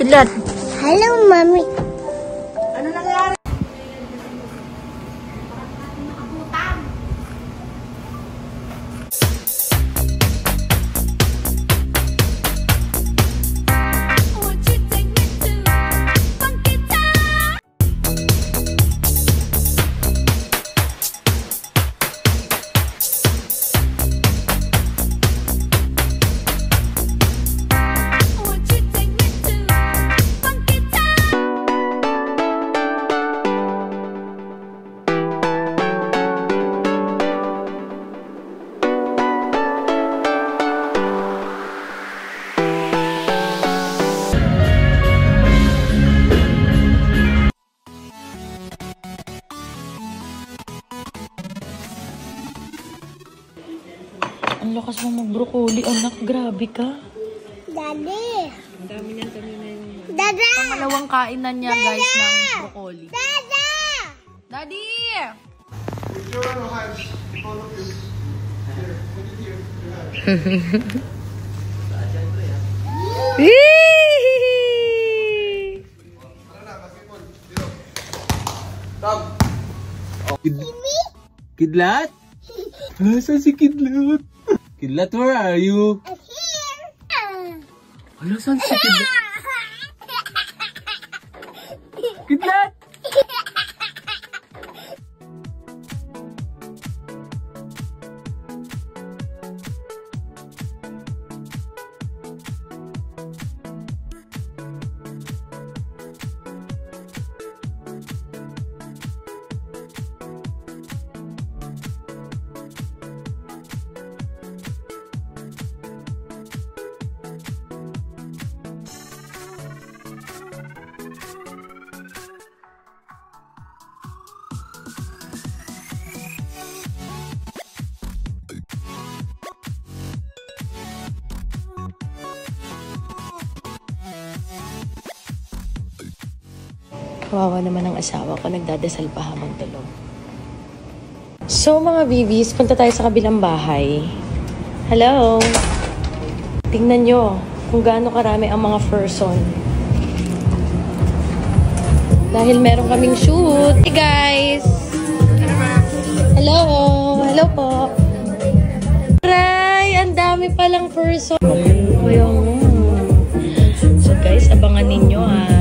Hello, mommy. Mag-broccoli, anak. Grabe ka. Daddy. Ang dami niyan kanina yung... Dada! Pangalawang kain na niya, guys, ng broccoli. Dada! Daddy! Kid Kidlat? Nasaan si Kidlat? Kidlat, where are you? I'm here. Ano, saan si Kidlat? Kidlat! Kawawa naman ang asawa ko, nagdadasal pa habang tulog. So mga bibis, punta tayo sa kabilang bahay. Hello! Tingnan nyo kung gaano karami ang mga person. Dahil meron kaming shoot. Hey guys! Hello! Hello po! Aray! Ang dami palang person. Mo. So guys, abangan ninyo. Ah,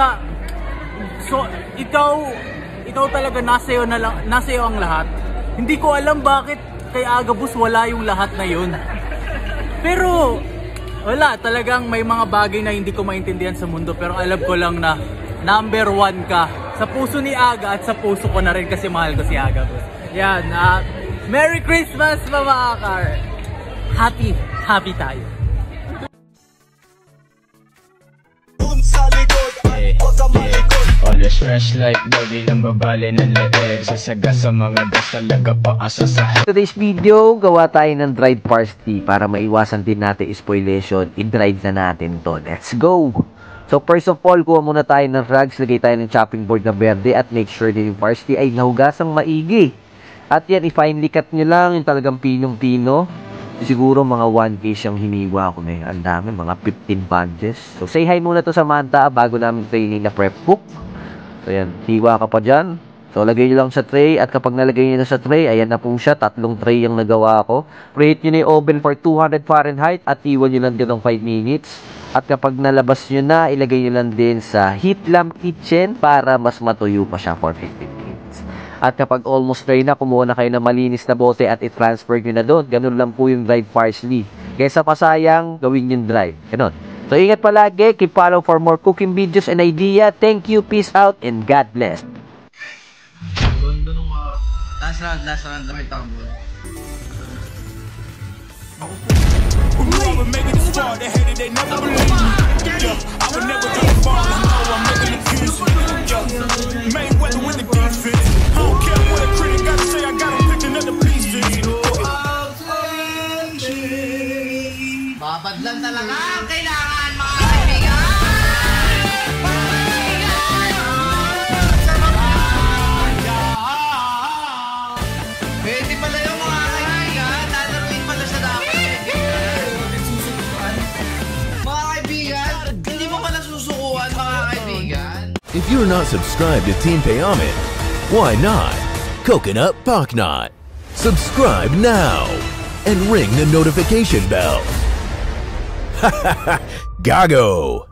basta so ikaw ikaw talaga nasa iyo na lang, nasa iyo ang lahat. Hindi ko alam bakit kay Agabus wala yung lahat na yun. Pero wala, talagang may mga bagay na hindi ko maintindihan sa mundo pero alam ko lang na number one ka sa puso ni Aga at sa puso ko na rin kasi mahal ko si Agabus. Yan, uh, Merry Christmas mga Akar! Happy, happy tayo! Always fresh like body ng babali ng leeg Sasaga sa mga das talaga paasa sa today's video, gawa tayo ng dried parsley para maiwasan din natin spoilation. I-dried na natin to. Let's go! So first of all, kuha muna tayo ng rags, lagay tayo ng chopping board na berde at make sure din yung parsley ay nahugasang maigi. At yan, i-finely cut nyo lang yung talagang pinong-pino. Siguro mga 1 piece yung hiniwa ko na. Ang dami, mga 15 bunches. So say hi muna to sa Manta bago namin training na prep cook. So yan, hiwa ka pa dyan. So lagay nyo lang sa tray at kapag nalagay nyo na sa tray, ayan na po siya. Tatlong tray yung nagawa ko. Preheat nyo na oven for 200 Fahrenheit at iwan nyo lang din ng 5 minutes. At kapag nalabas nyo na, ilagay nyo lang din sa heat lamp kitchen para mas matuyo pa siya for 15 minutes. At kapag almost dry na, kumuha na kayo ng malinis na bote at i-transfer nyo na doon. Ganun lang po yung dried parsley. Kesa pasayang, gawin yung dry. Ganun. So ingat palagi, keep follow for more cooking videos and idea. Thank you, peace out, and God bless. Mayweather you're not subscribed to Team Payamit, why not? Coconut Pocknot. Subscribe now and ring the notification bell. Ha ha ha! Gago!